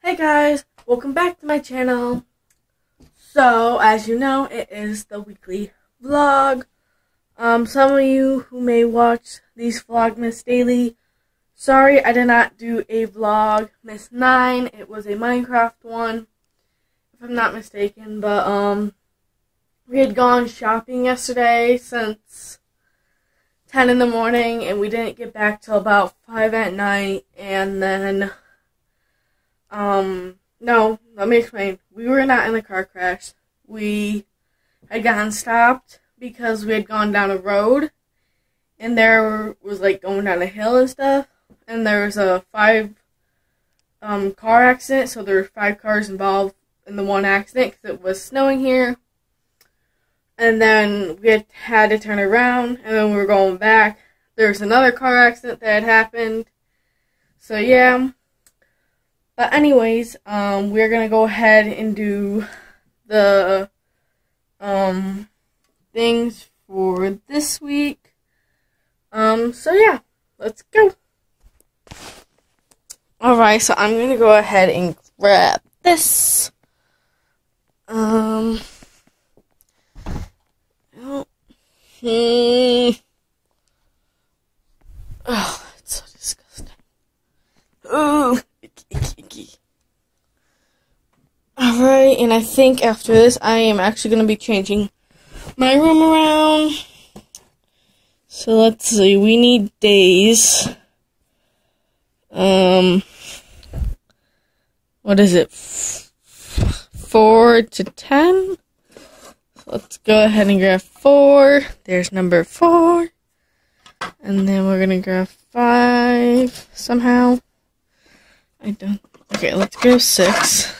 Hey guys, welcome back to my channel. So, as you know, it is the weekly vlog. Um, some of you who may watch these Vlogmas daily, sorry I did not do a vlog Miss 9. It was a Minecraft one, if I'm not mistaken. But, um, we had gone shopping yesterday since 10 in the morning, and we didn't get back till about 5 at night, and then um, no, let me explain. We were not in a car crash. We had gotten stopped because we had gone down a road and there was like going down a hill and stuff. And there was a five um, car accident, so there were five cars involved in the one accident because it was snowing here. And then we had, had to turn around, and then we were going back. There was another car accident that had happened. So yeah, but anyways, um, we're gonna go ahead and do the um things for this week. Um, so yeah, let's go. Alright, so I'm gonna go ahead and grab this. Um, oh, hmm. Oh, it's so disgusting. Ooh. Alright, and I think after this, I am actually going to be changing my room around. So let's see, we need days. Um, what is it? Four to ten? Let's go ahead and grab four. There's number four. And then we're going to grab five somehow. I don't. Okay, let's go six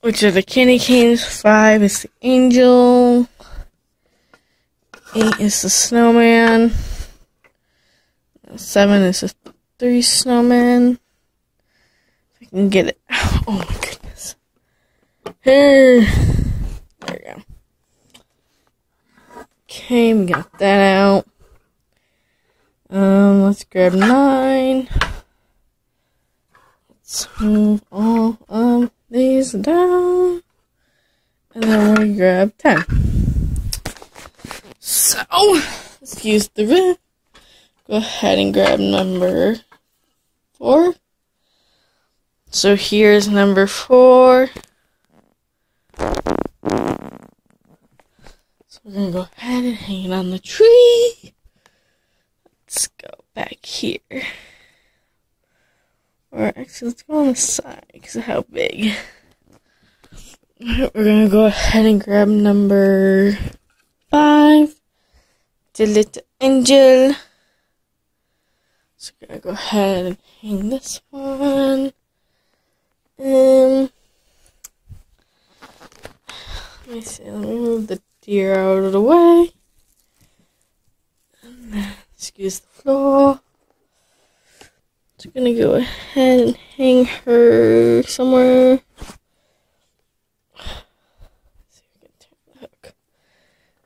which are the candy canes. Five is the angel. Eight is the snowman. Seven is the three snowmen. If I can get it. Oh my goodness. There we go. Okay, we got that out. Um, let's grab nine. Let's move all um these down. And then we grab 10. So, let's use the rib. Go ahead and grab number 4. So here's number 4. So we're going to go ahead and hang it on the tree. Let's go back here. Or actually, let's go on the side because of how big. we're gonna go ahead and grab number five, the little angel. So we're gonna go ahead and hang this one. Um, let me see. Let me move the deer out of the way. And excuse the floor. I'm gonna go ahead and hang her somewhere.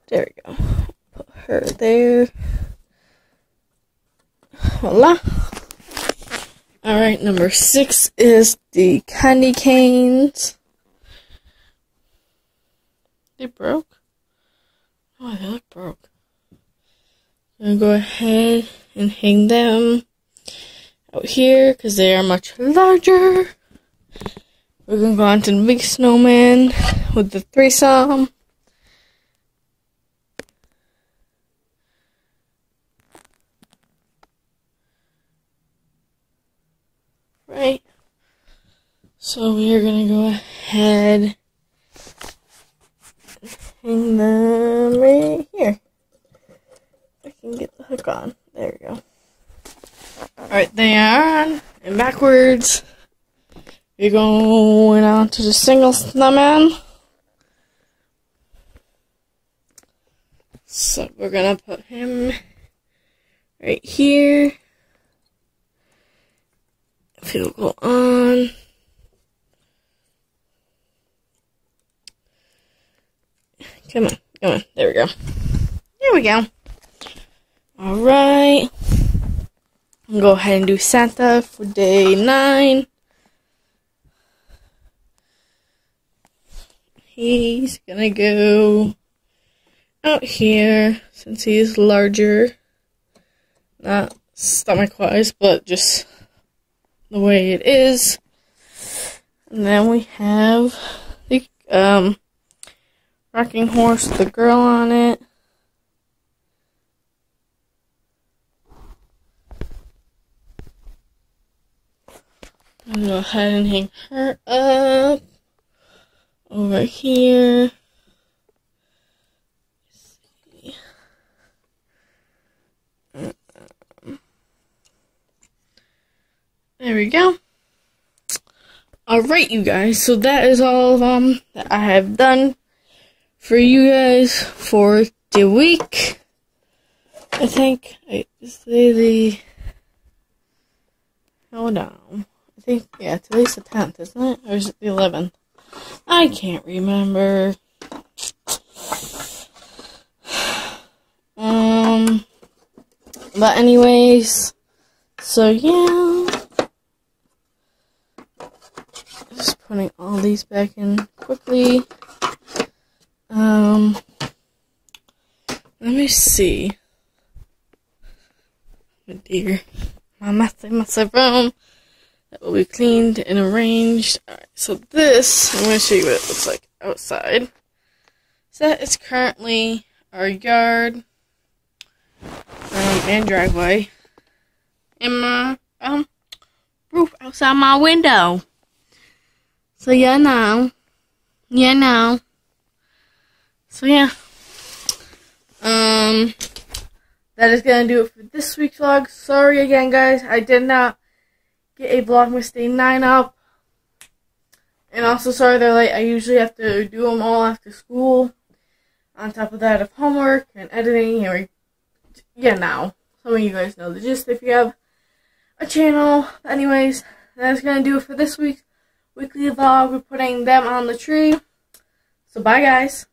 There we go. Put her there. Voila. Alright, number six is the candy canes. They broke? Oh, they look broke. I'm gonna go ahead and hang them out here because they are much larger. We're gonna go on to the big snowman with the threesome. Right. So we are gonna go ahead and hang them right here. I can get the hook on. There we go. Alright, on and backwards. We're going on to the single snowman. So we're gonna put him right here. If he'll go on. Come on, come on. There we go. There we go. Alright. Go ahead and do Santa for day nine. He's gonna go out here since he's larger. Not stomach wise, but just the way it is. And then we have the um, rocking horse with the girl on it. I'm gonna go ahead and hang her up over here. There we go. Alright, you guys, so that is all of um that I have done for you guys for the week. I think I say the hold on. Think yeah, today's the tenth, isn't it? Or is it the eleventh? I can't remember. Um but anyways, so yeah. Just putting all these back in quickly. Um, let me see. Oh dear. My messy, messy room that will be cleaned and arranged. Alright, so this, I'm going to show you what it looks like outside. So that is currently our yard um, and driveway. And my um, roof outside my window. So yeah, now. Yeah, now. So yeah. Um that is gonna do it for this week's vlog. Sorry again guys, I did not get a Vlogmas Day 9 up. And also sorry they're late. I usually have to do them all after school. On top of that of homework and editing and yeah now. Some of you guys know the gist if you have a channel. Anyways, that is gonna do it for this week's weekly vlog. We're putting them on the tree. So bye guys.